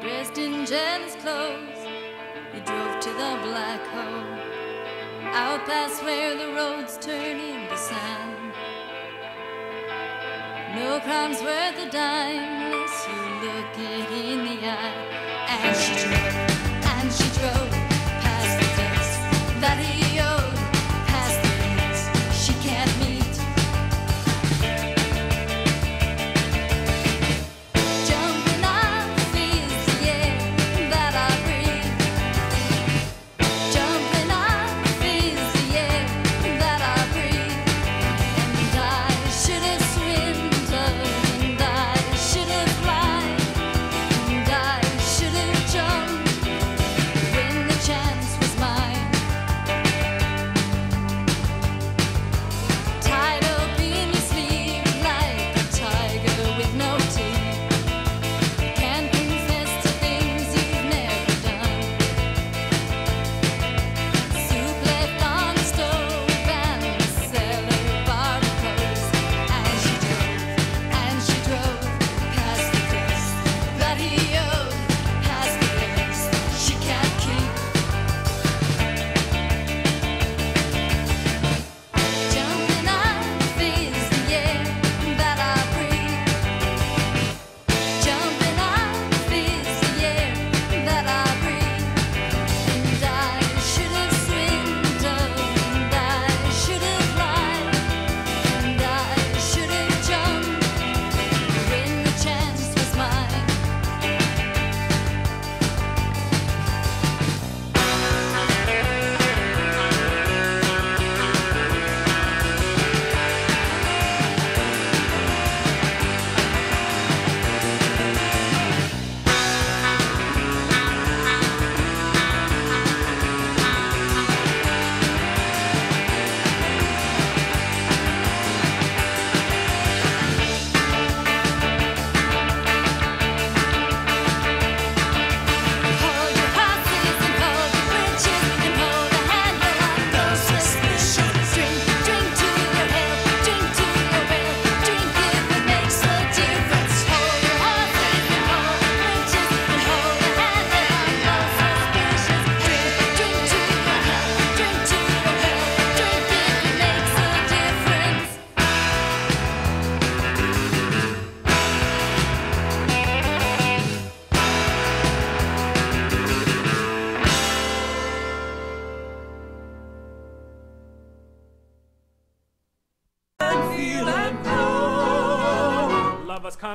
Dressed in jealous clothes, he drove to the black hole. Out past where the roads turn into sand. No crime's worth a dime unless you look it in the eye. And she drove, and she drove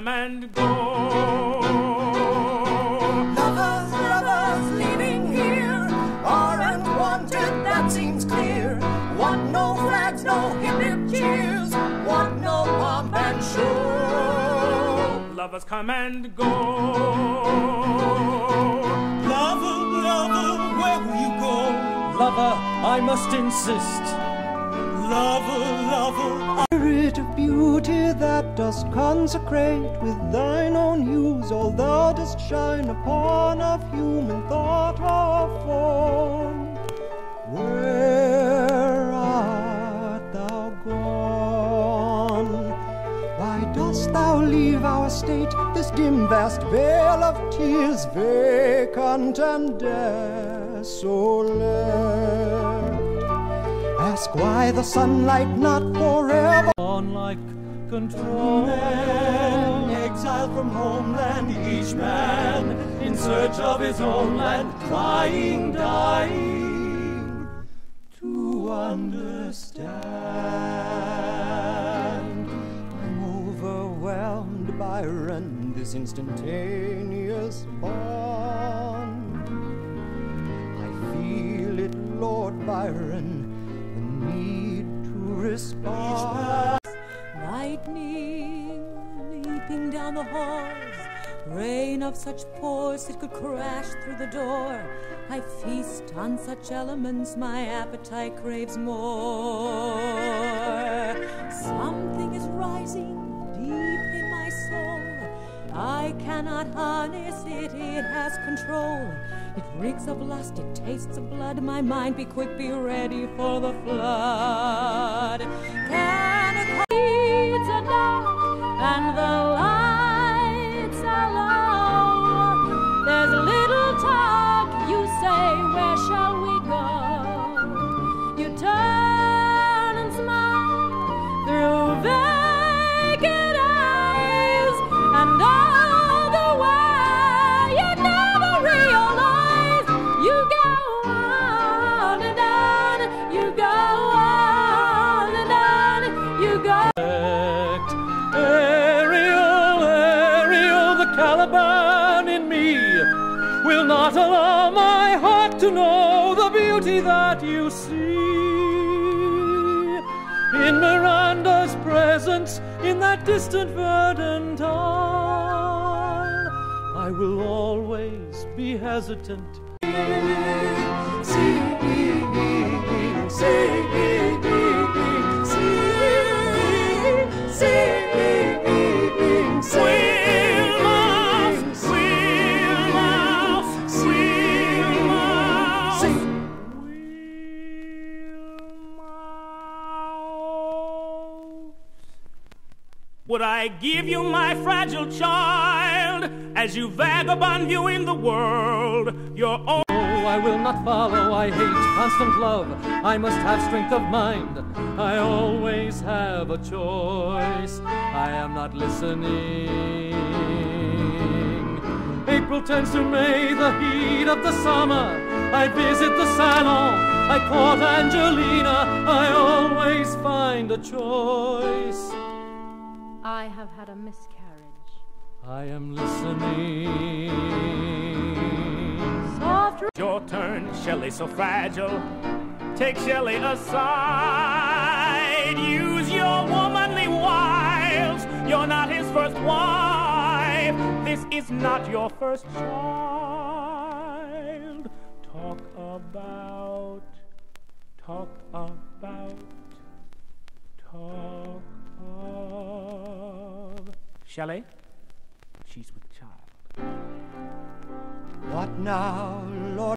come and go. Lovers, lovers leaving here are unwanted, that seems clear. Want no flags, no hip hip cheers. Want no pomp and show. Lovers come and go. Lover, lover, where will you go? Lover, I must insist. Lover, lover, I Spirit of beauty that dost consecrate with thine own hues all thou dost shine upon of human thought or form. Where art thou gone? Why dost thou leave our state, this dim vast vale of tears, vacant and desolate? Ask why the sunlight not forever control. From homeland, each man in search of his own land, crying, dying to understand. I'm overwhelmed, Byron, this instantaneous rain of such force it could crash through the door. I feast on such elements, my appetite craves more. Something is rising deep in my soul. I cannot harness it, it has control. It reeks of lust, it tastes of blood. My mind be quick, be ready for the flood. Can distant verdant isle, I will always be hesitant. Sing, sing, sing, sing, I give you my fragile child as you vagabond viewing the world? Your own. Oh, I will not follow. I hate constant love. I must have strength of mind. I always have a choice. I am not listening. April turns to May, the heat of the summer. I visit the salon. I court Angelina. I always find a choice. I have had a miscarriage. I am listening. Soft Your turn, Shelley, so fragile. Take Shelley aside. Use your womanly wiles. You're not his first wife. This is not your first child. Talk about, talk about, talk Shelley, she's with child. What now, Lord?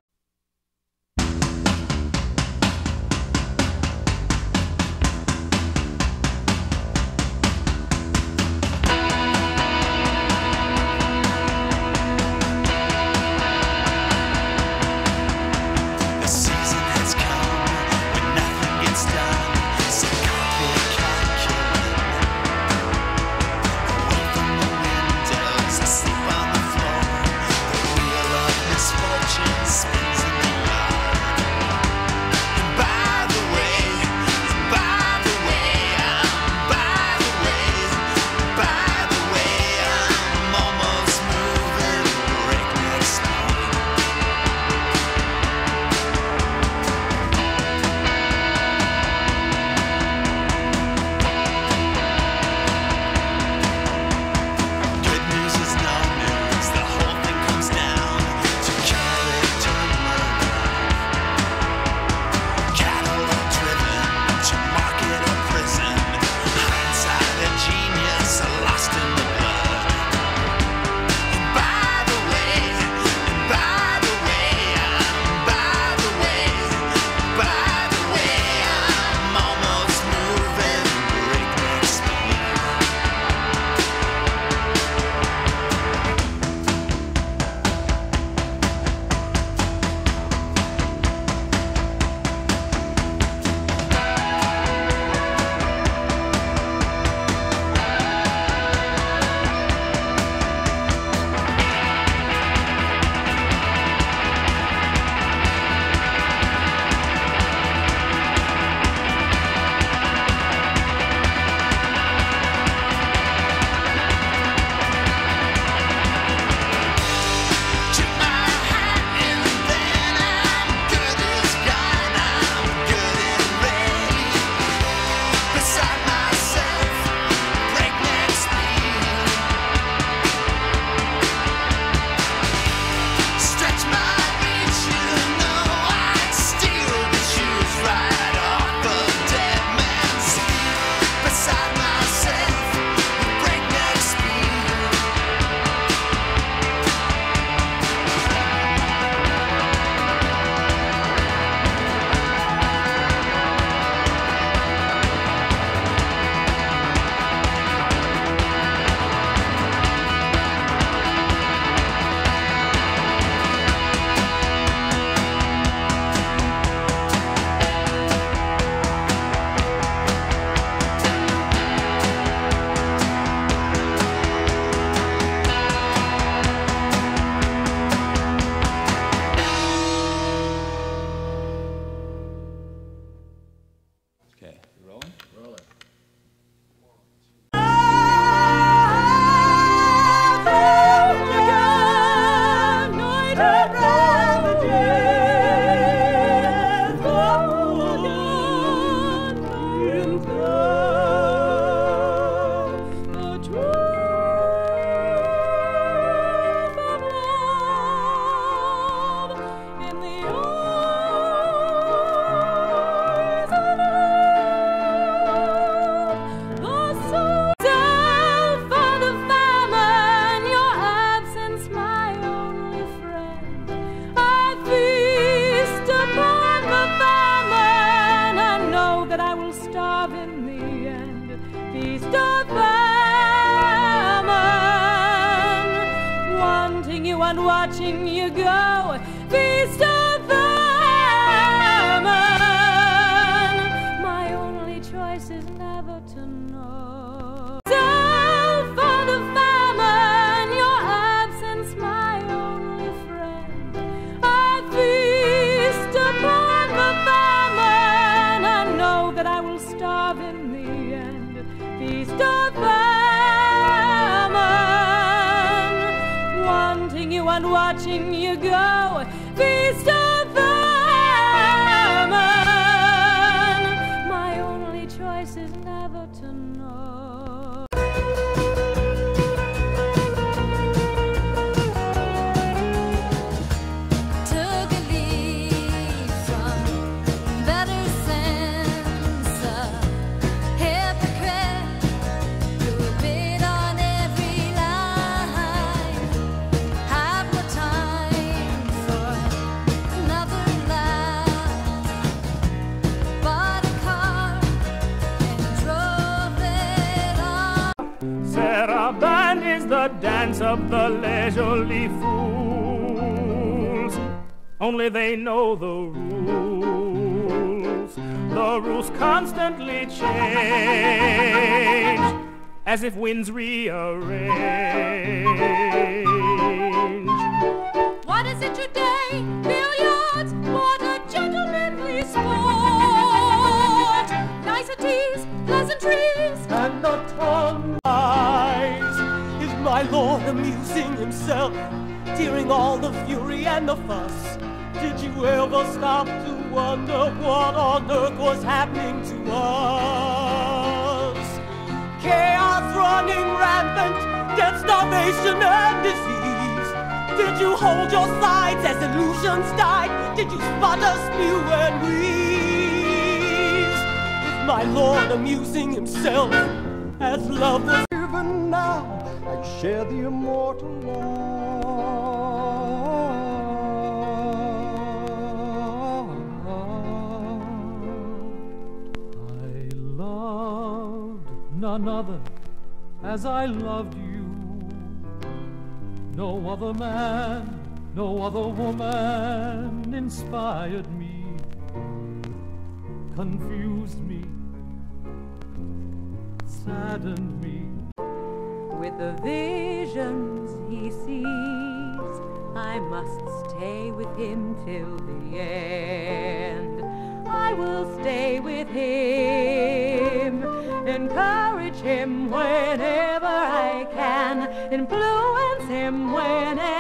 sees. I must stay with him till the end. I will stay with him, encourage him whenever I can, influence him whenever.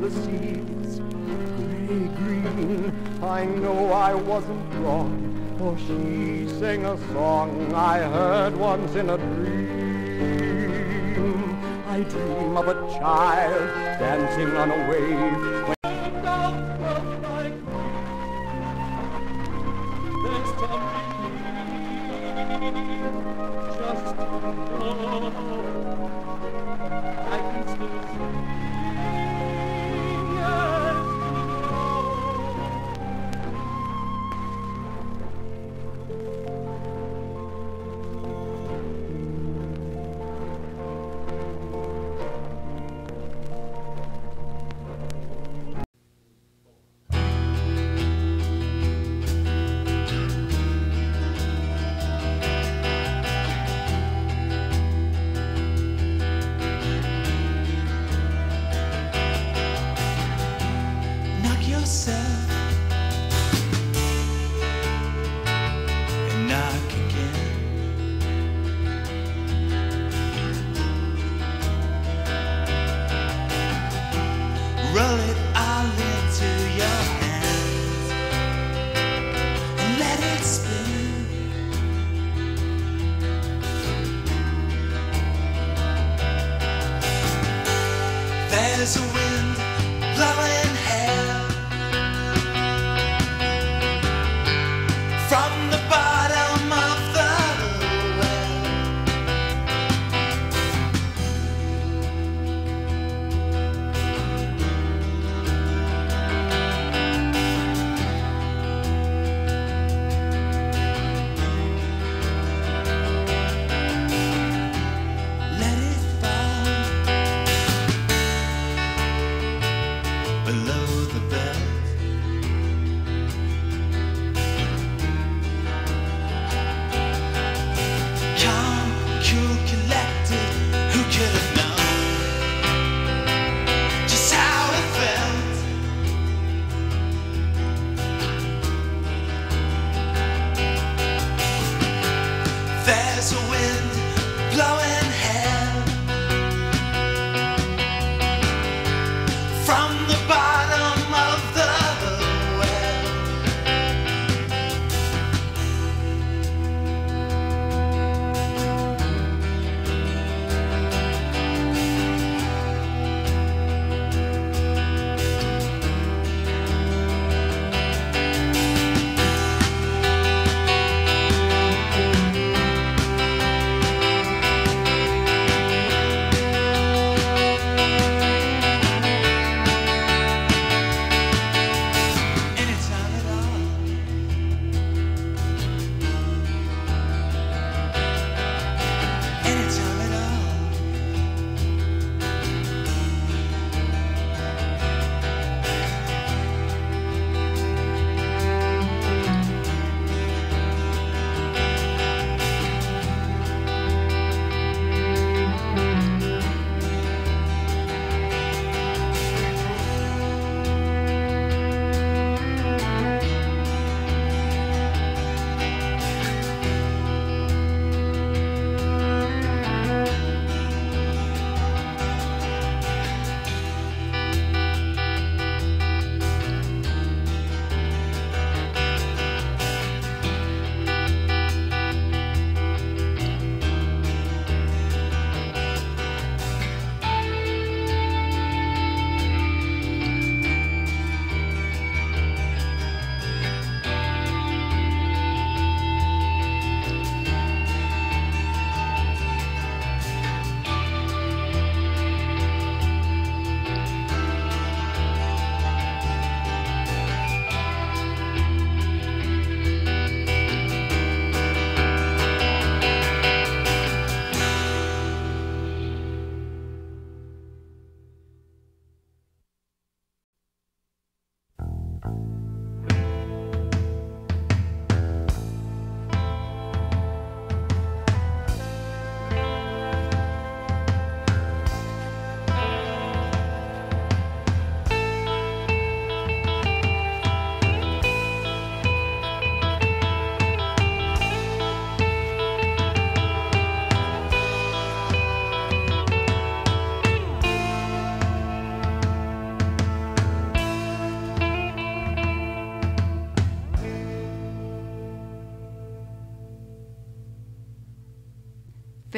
the seas gray green. I know I wasn't wrong, for she sang a song I heard once in a dream. I dream of a child dancing on a wave.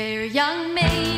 Fair young maid.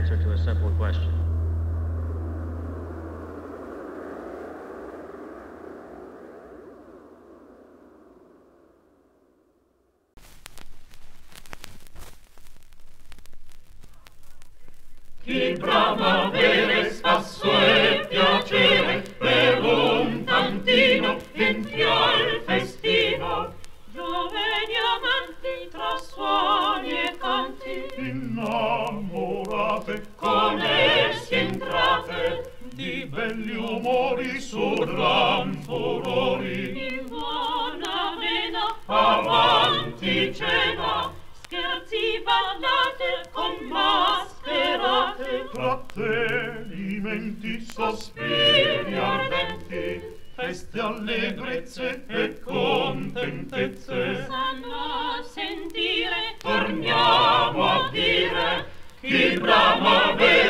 answer to a simple question. gli umori surran furori in buona vena avanti cena. Scherzi ballate con mascherate. Menti, sospiri ardenti feste allegrezze e contentezze. Sanno sentire torniamo a dire chi brama vera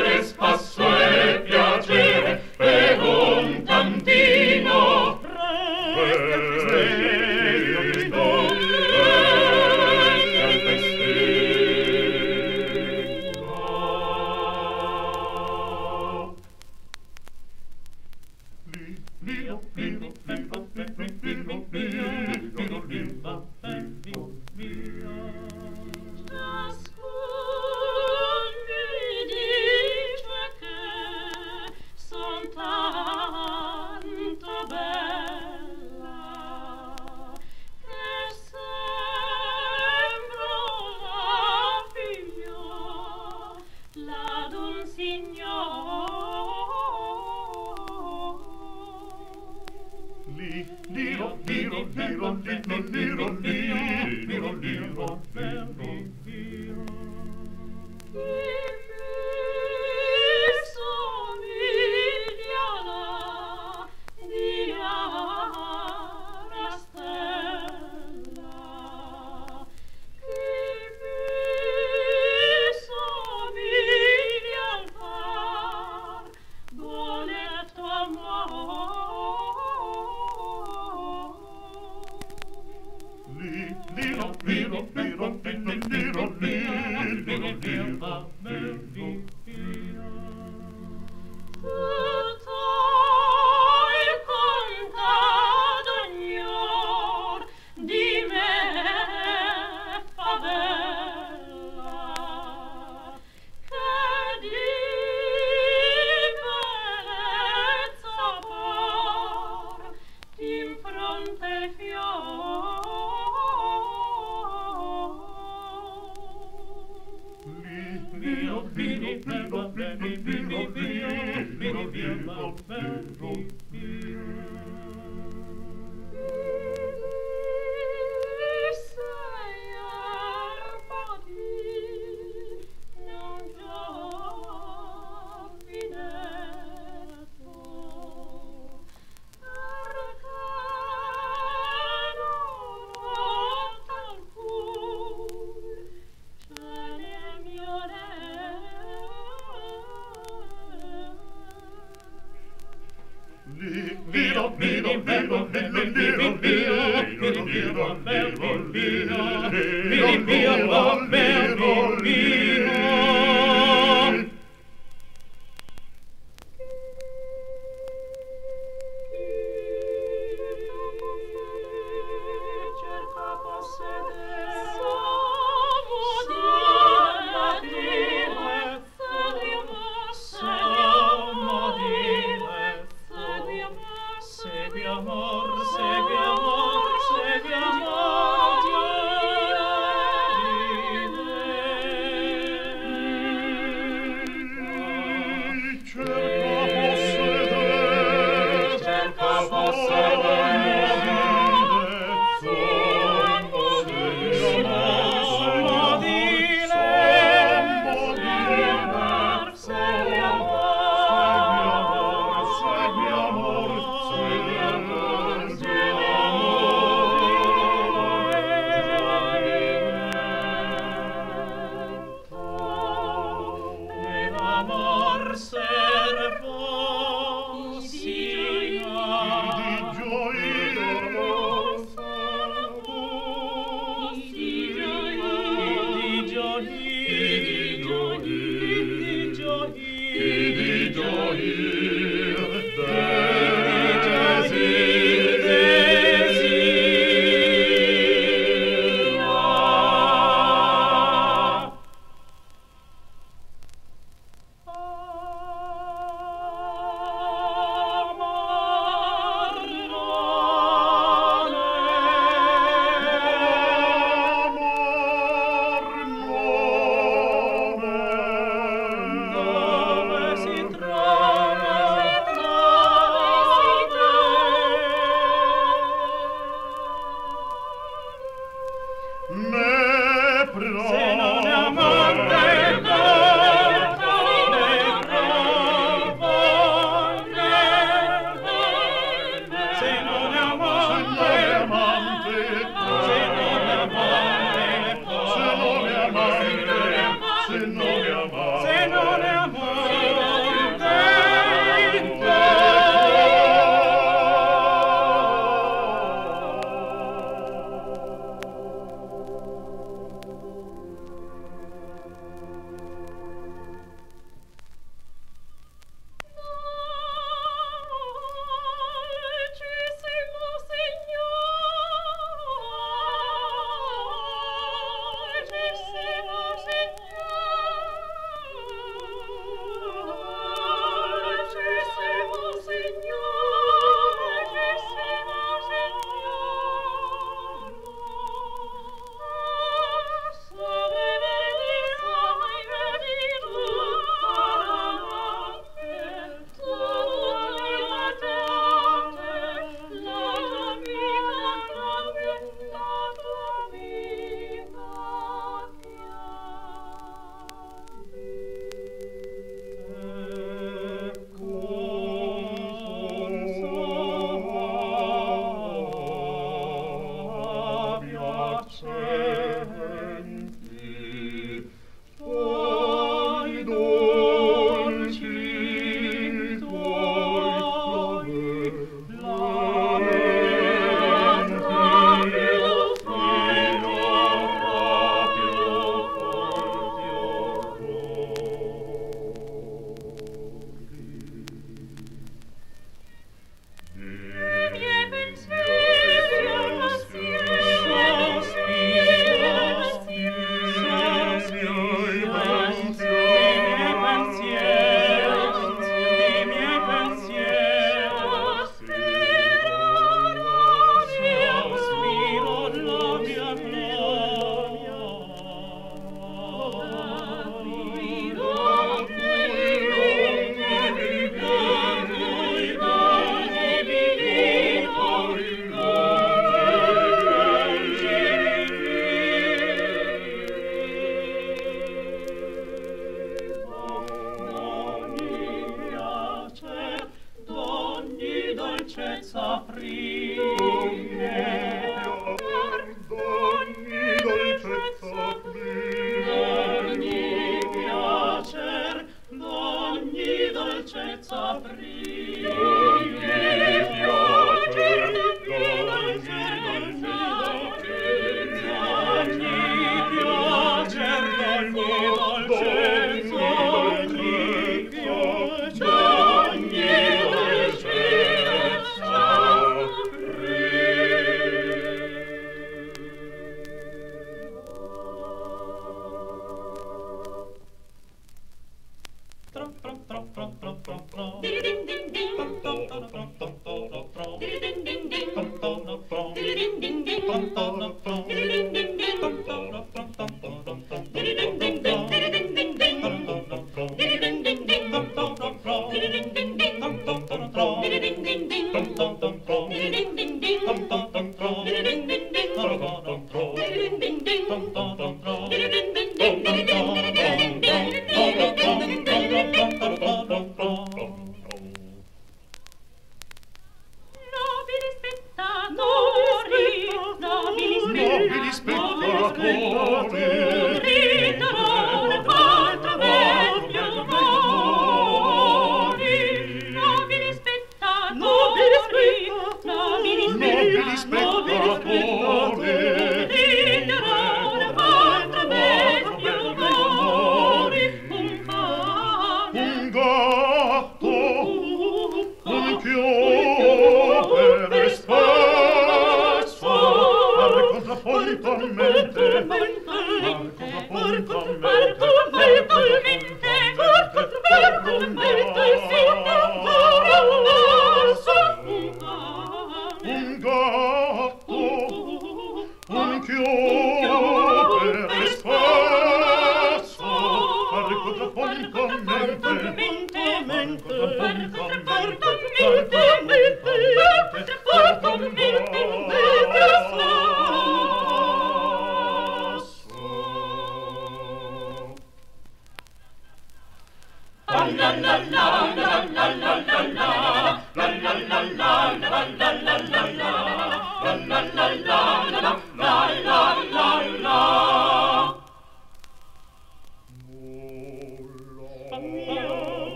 Nobili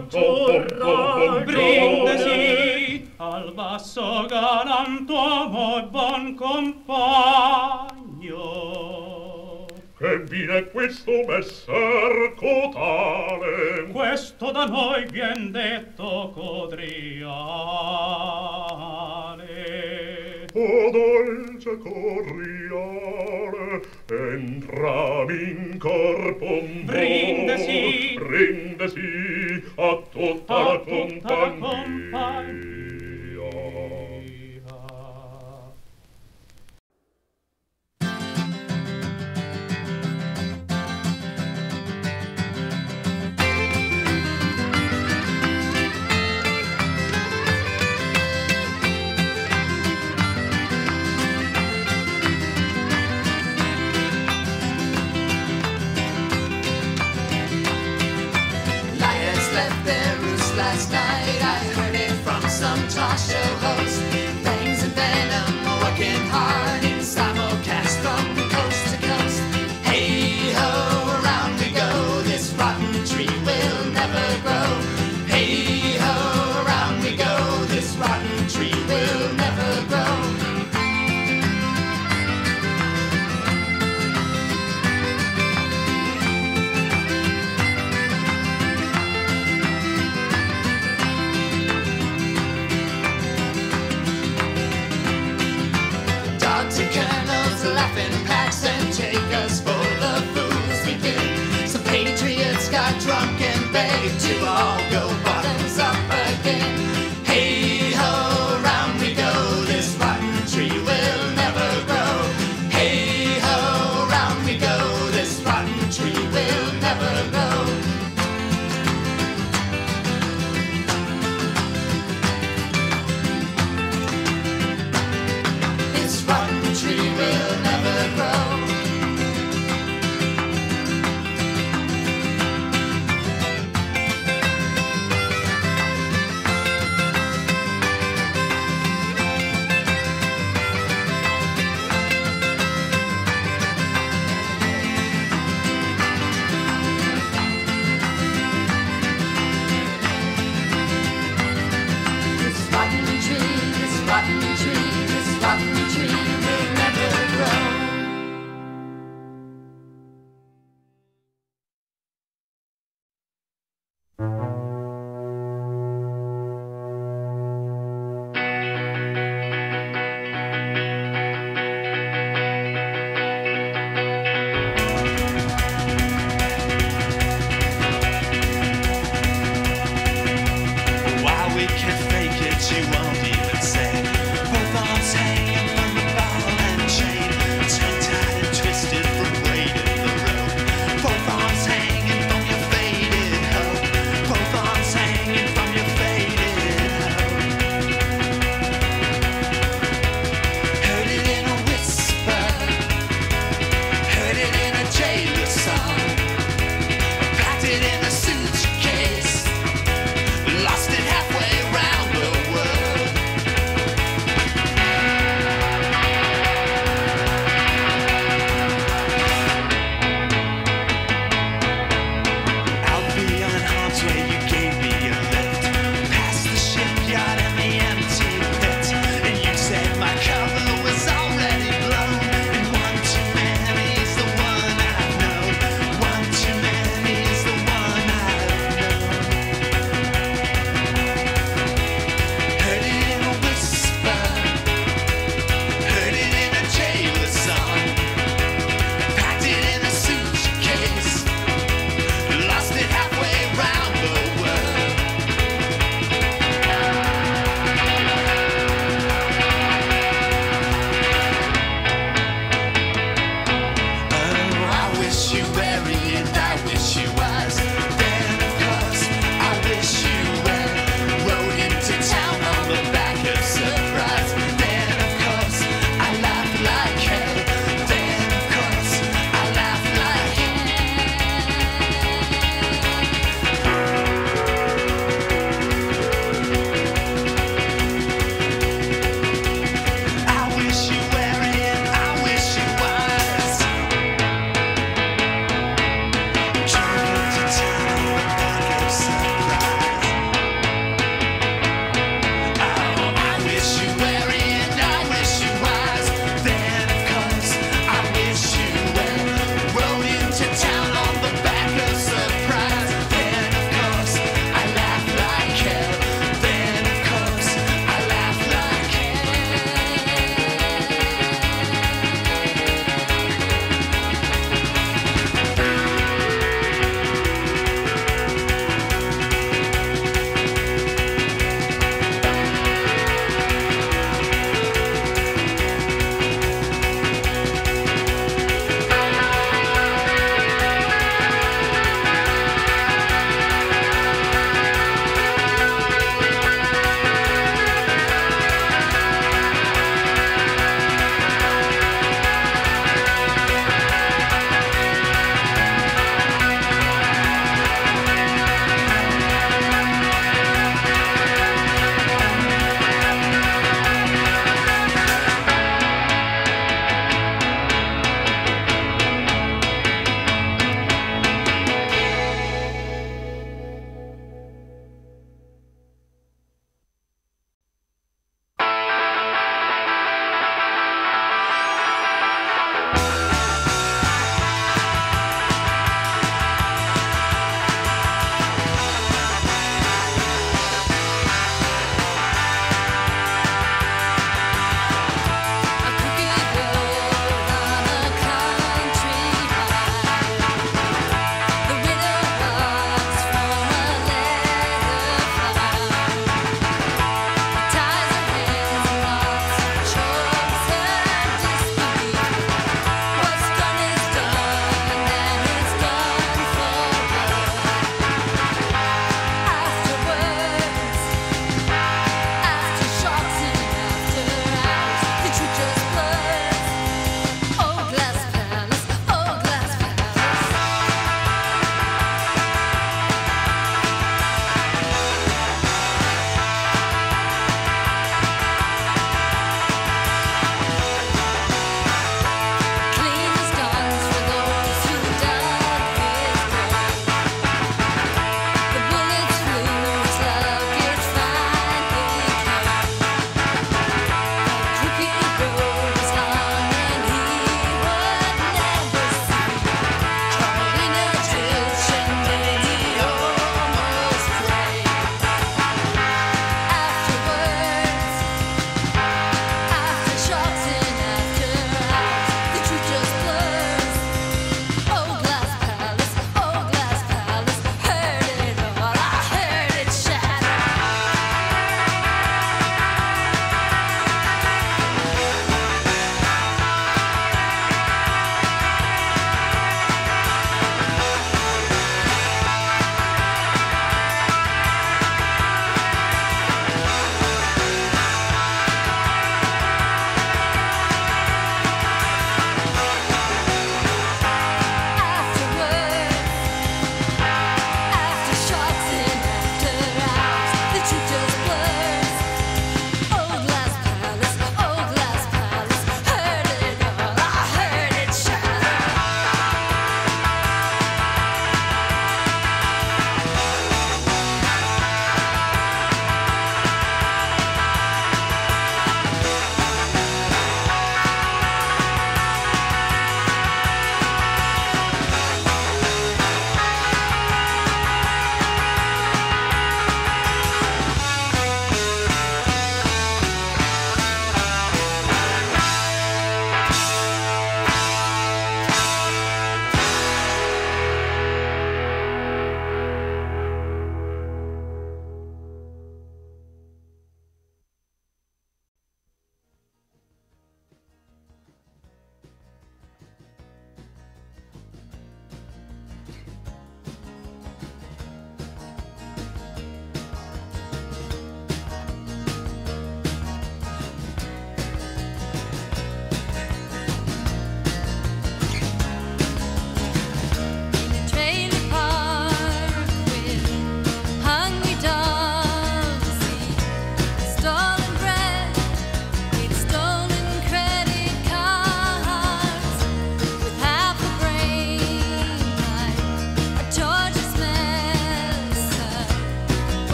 attorra brindisi al basso galantuomo e buon compagno. Che vine questo messer cotale? Questo da noi vien detto codriale. O dolce corri fiore entrami in corpum rindesi rindesi a tutta, a la tutta la compagnia.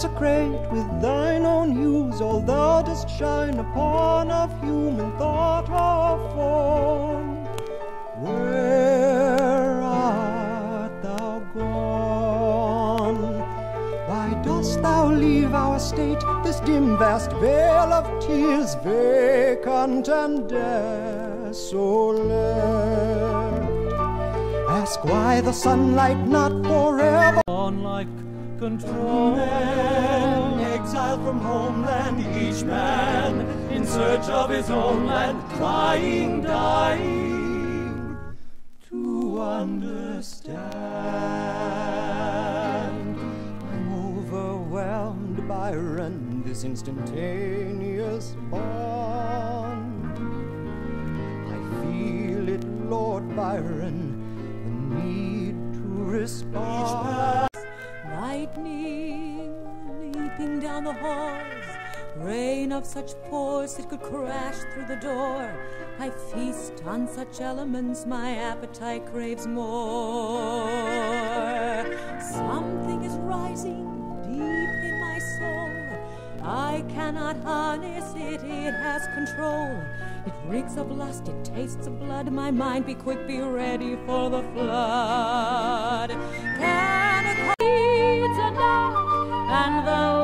consecrate with thine own hues all thou dost shine upon of human thought or form. Where art thou gone? Why dost thou leave our state, this dim vast vale of tears, vacant and desolate? Ask why the sunlight not forever control from homeland, each man in search of his own land, crying, dying to understand. I'm overwhelmed by this instantaneous. of such force it could crash through the door. I feast on such elements, my appetite craves more. Something is rising deep in my soul. I cannot harness it, it has control. It reeks of lust, it tastes of blood. My mind, be quick, be ready for the flood. Can it come? And the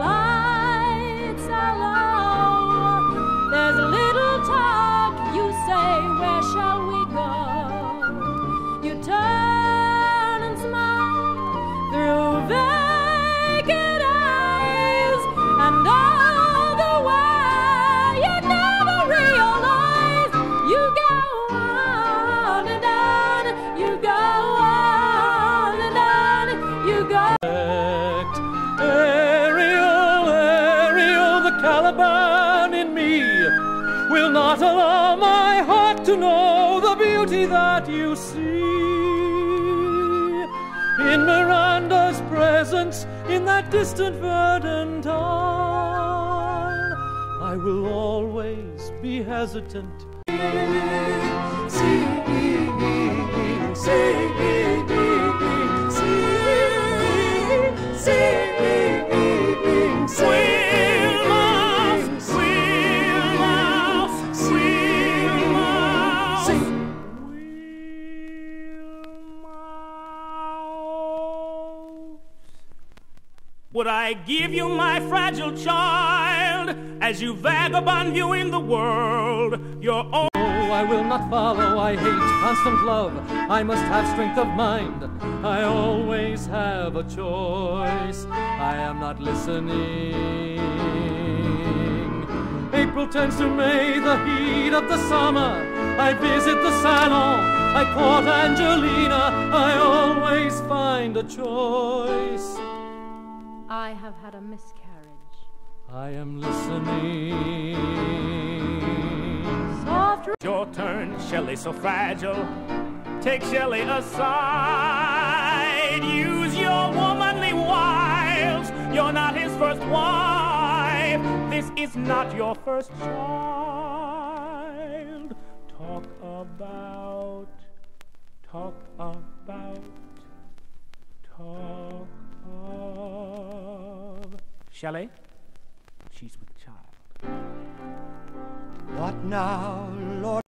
that distant verdant isle, I will always be hesitant. Would I give you my fragile child as you vagabond viewing the world? Your own. Oh, I will not follow. I hate constant love. I must have strength of mind. I always have a choice. I am not listening. April turns to May, the heat of the summer. I visit the salon. I court Angelina. I always find a choice. I have had a miscarriage. I am listening. Soft Your turn, Shelley, so fragile. Take Shelley aside. Use your womanly wiles. You're not his first wife. This is not your first child. Talk about, talk about, talk of. Shelley, she's with child. What now, Lord?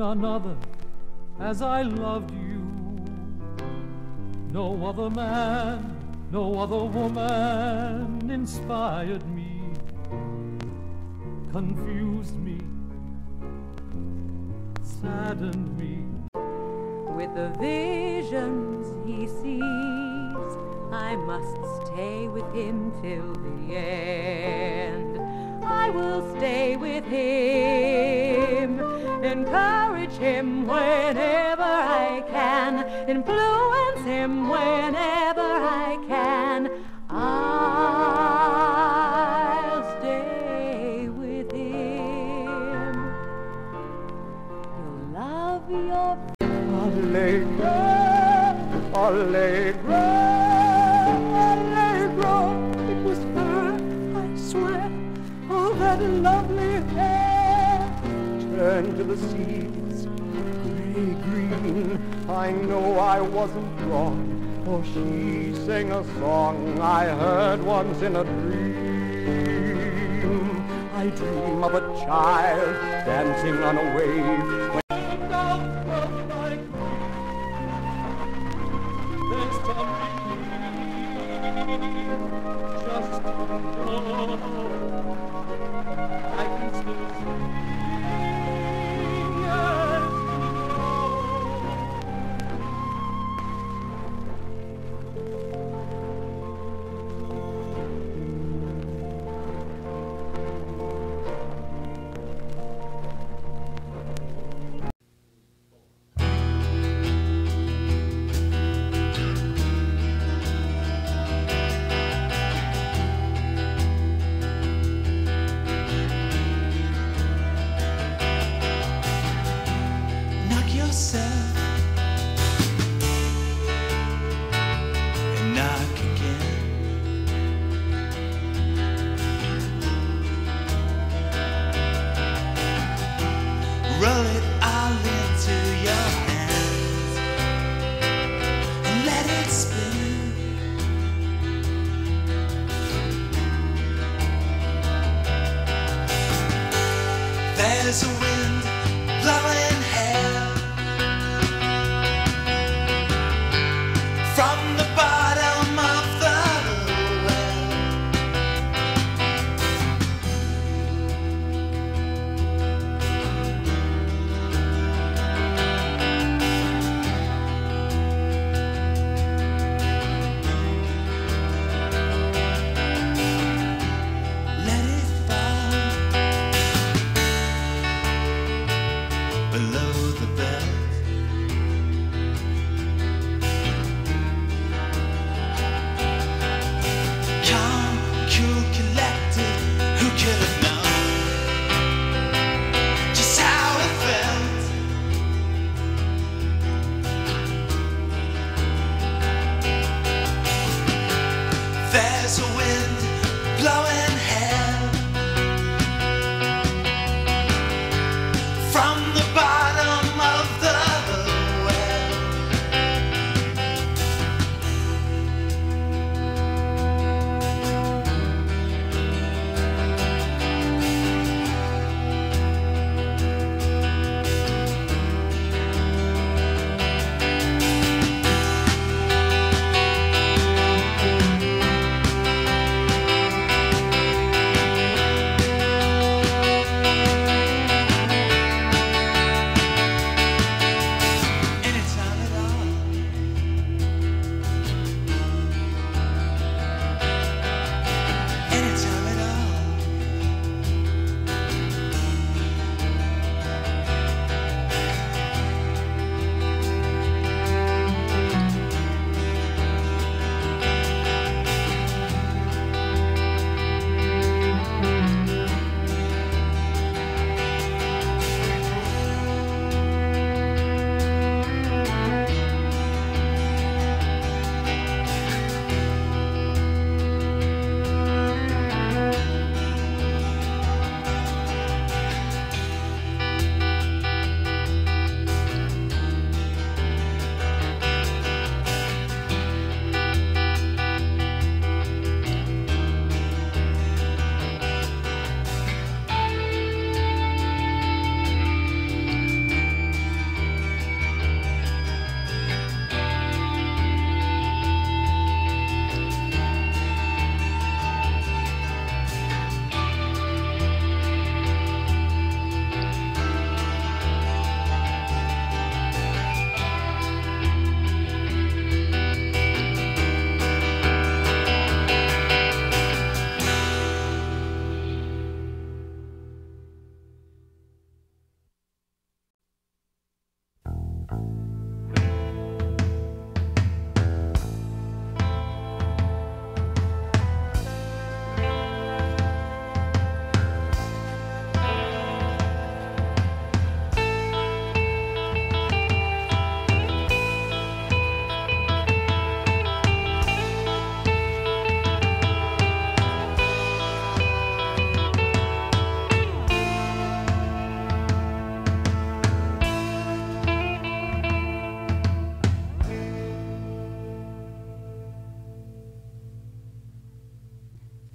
none other as I loved you. No other man, no other woman inspired me, confused me, saddened me. With the visions he sees, I must stay with him till the end. I will stay with him and him whenever I can. In blue I know I wasn't wrong, for she sang a song I heard once in a dream. I dream of a child dancing on a wave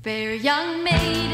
Fair young maiden,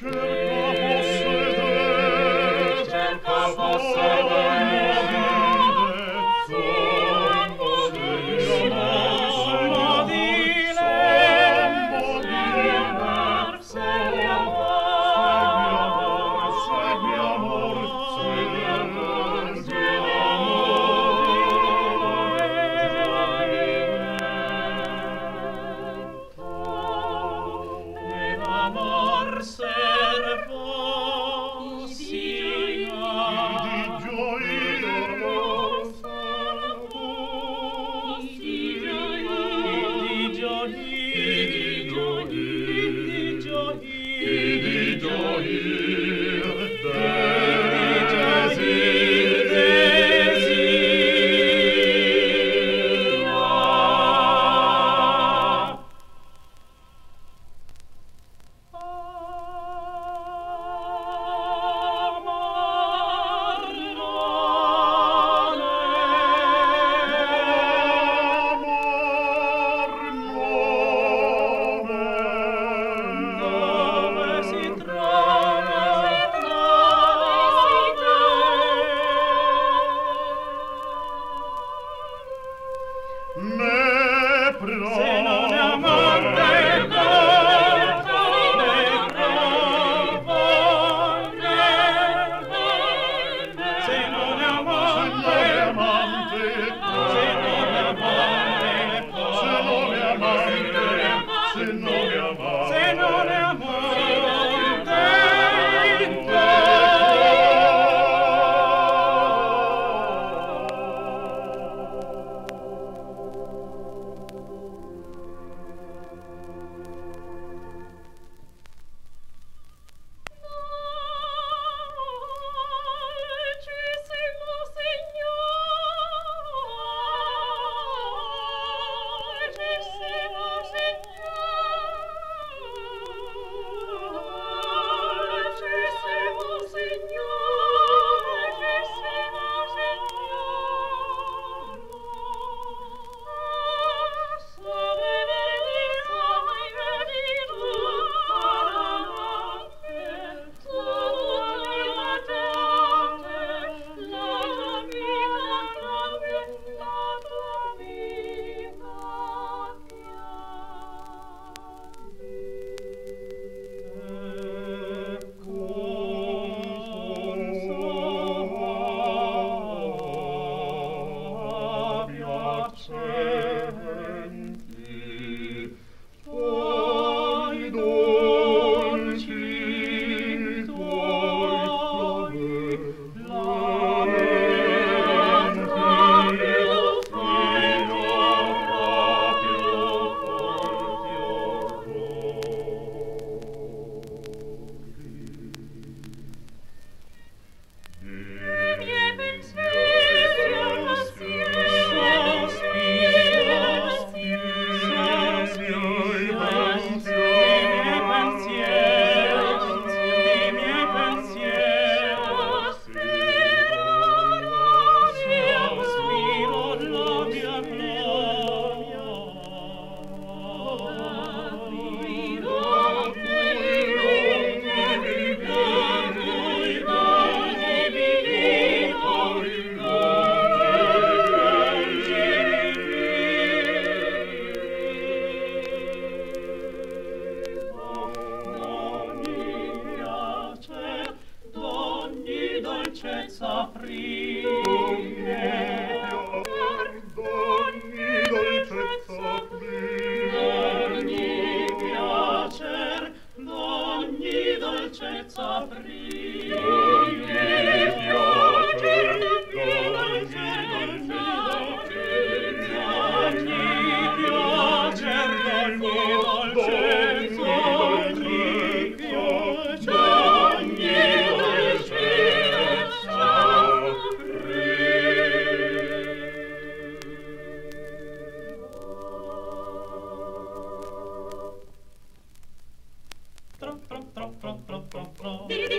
cerca posseder cerca posseder Nobili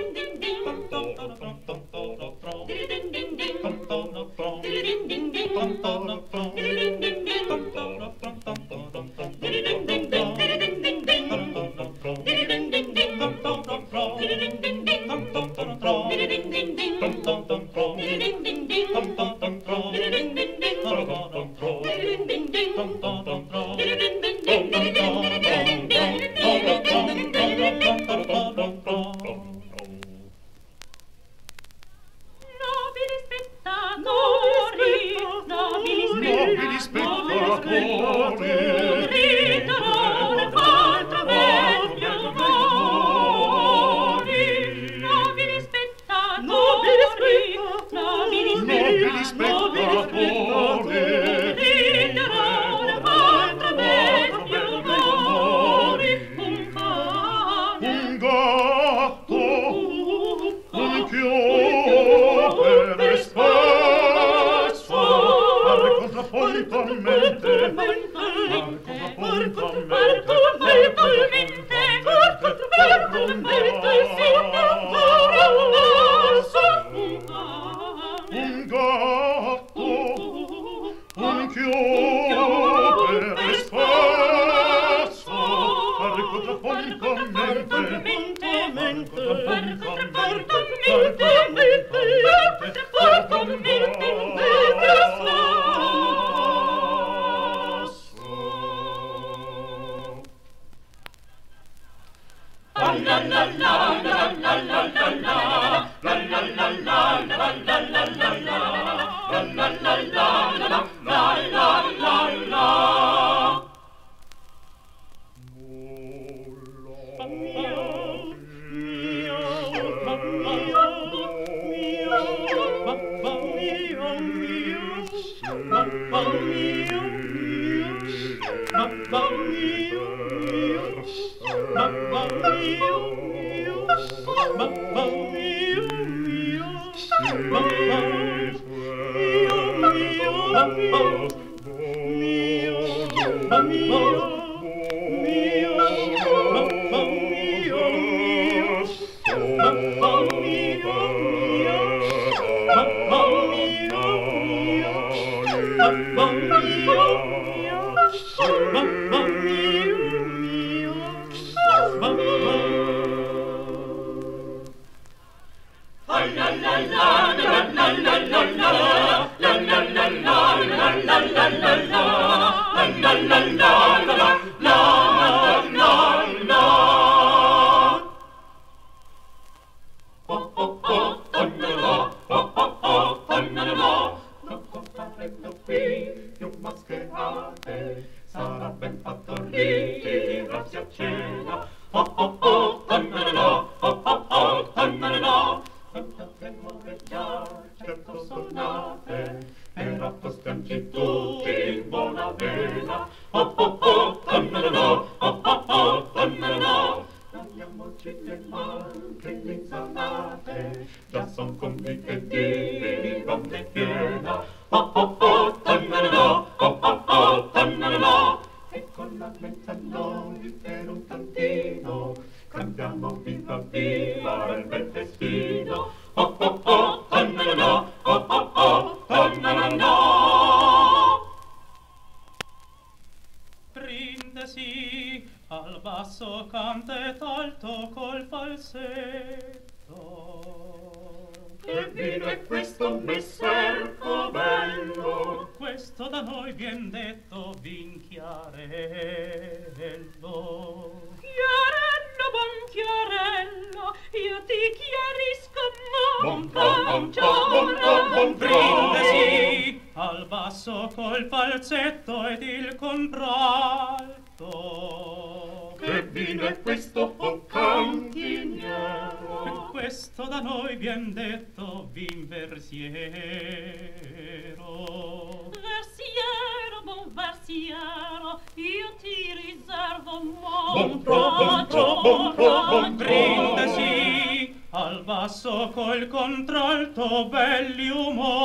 Brindisi al basso col contralto belli umori.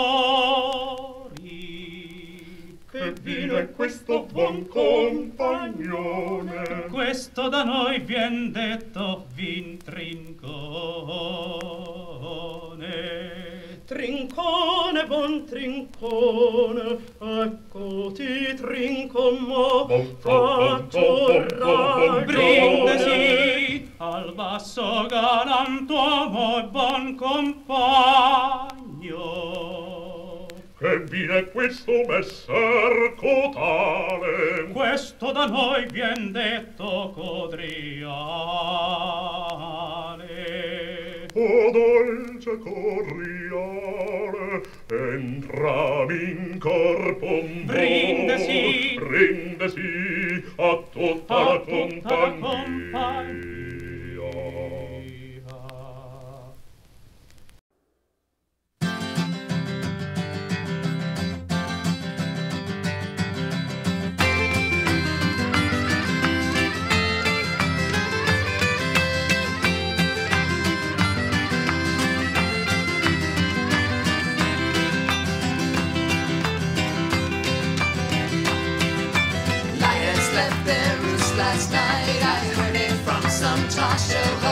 Che vino è questo buon compagnone? Questo da noi vien detto vin trincone. trincone bon trincone ecco ti trincomo faccio brindisi. Al basso galantuomo e bon compagno. Che viene questo messer cotale? Questo da noi vien detto codriale o dolce corriere, entrami in corpum brindesi, brindesi a tutta a la compagnia. Last night. I heard it from some talk show